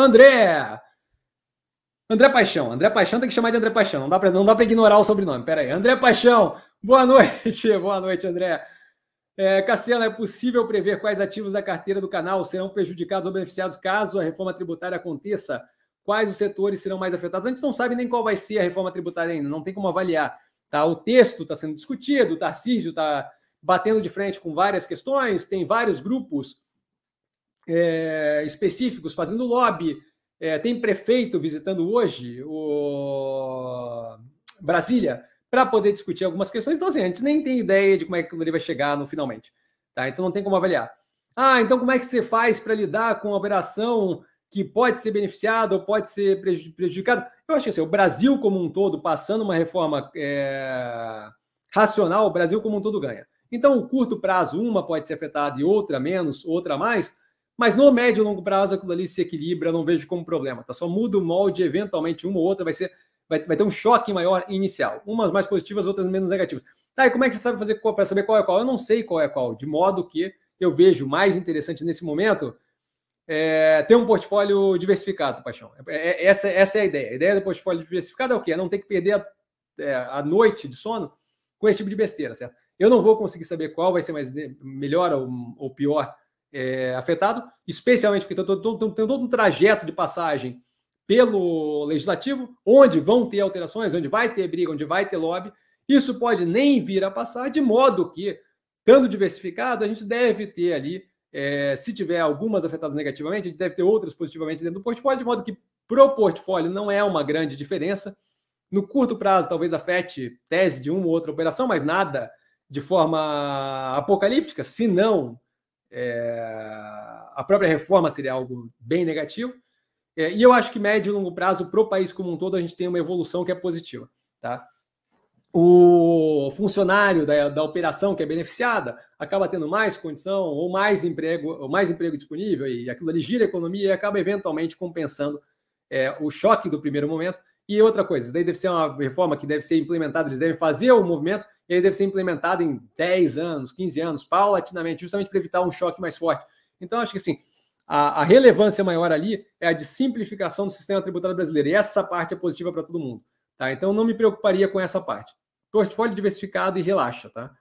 André! André Paixão. André Paixão tem que chamar de André Paixão. Não dá para não dá para ignorar o sobrenome. Pera aí. André Paixão. Boa noite. Boa noite, André. É, Cassiano, é possível prever quais ativos da carteira do canal serão prejudicados ou beneficiados caso a reforma tributária aconteça? Quais os setores serão mais afetados? A gente não sabe nem qual vai ser a reforma tributária ainda, não tem como avaliar. Tá? O texto está sendo discutido, o Tarcísio está batendo de frente com várias questões, tem vários grupos é, específicos fazendo lobby, é, tem prefeito visitando hoje o Brasília para poder discutir algumas questões. Então, assim, a gente nem tem ideia de como é que ele vai chegar no finalmente. Tá? Então não tem como avaliar. Ah, então como é que você faz para lidar com a operação que pode ser beneficiada ou pode ser prejudicada? Eu acho que assim, o Brasil como um todo, passando uma reforma é, racional, o Brasil como um todo ganha. Então, o curto prazo, uma pode ser afetada e outra menos, outra mais, mas no médio e longo prazo aquilo ali se equilibra, não vejo como problema. Tá? Só muda o molde, eventualmente uma ou outra vai ser vai, vai ter um choque maior inicial. Umas mais positivas, outras menos negativas. Tá, e como é que você sabe fazer para saber qual é qual? Eu não sei qual é qual, de modo que eu vejo mais interessante nesse momento é, ter um portfólio diversificado, Paixão. É, é, essa, essa é a ideia. A ideia do portfólio diversificado é o quê? É não ter que perder a, é, a noite de sono com esse tipo de besteira, certo? Eu não vou conseguir saber qual vai ser mais melhor ou, ou pior é, afetado, especialmente porque tem todo um trajeto de passagem pelo legislativo, onde vão ter alterações, onde vai ter briga, onde vai ter lobby. Isso pode nem vir a passar, de modo que, estando diversificado, a gente deve ter ali, é, se tiver algumas afetadas negativamente, a gente deve ter outras positivamente dentro do portfólio, de modo que para o portfólio não é uma grande diferença. No curto prazo, talvez afete tese de uma ou outra operação, mas nada de forma apocalíptica, se não é, a própria reforma seria algo bem negativo. É, e eu acho que médio e longo prazo, para o país como um todo, a gente tem uma evolução que é positiva. Tá? O funcionário da, da operação que é beneficiada acaba tendo mais condição ou mais emprego, ou mais emprego disponível, e aquilo ali gira a economia e acaba eventualmente compensando é, o choque do primeiro momento. E outra coisa, isso daí deve ser uma reforma que deve ser implementada, eles devem fazer o movimento, e aí deve ser implementado em 10 anos, 15 anos, paulatinamente, justamente para evitar um choque mais forte. Então, acho que assim, a, a, relevância maior ali é a de simplificação do sistema tributário brasileiro. E essa parte é positiva para todo mundo. Tá? Então, não me preocuparia com essa parte. Portfólio diversificado e relaxa. Tá?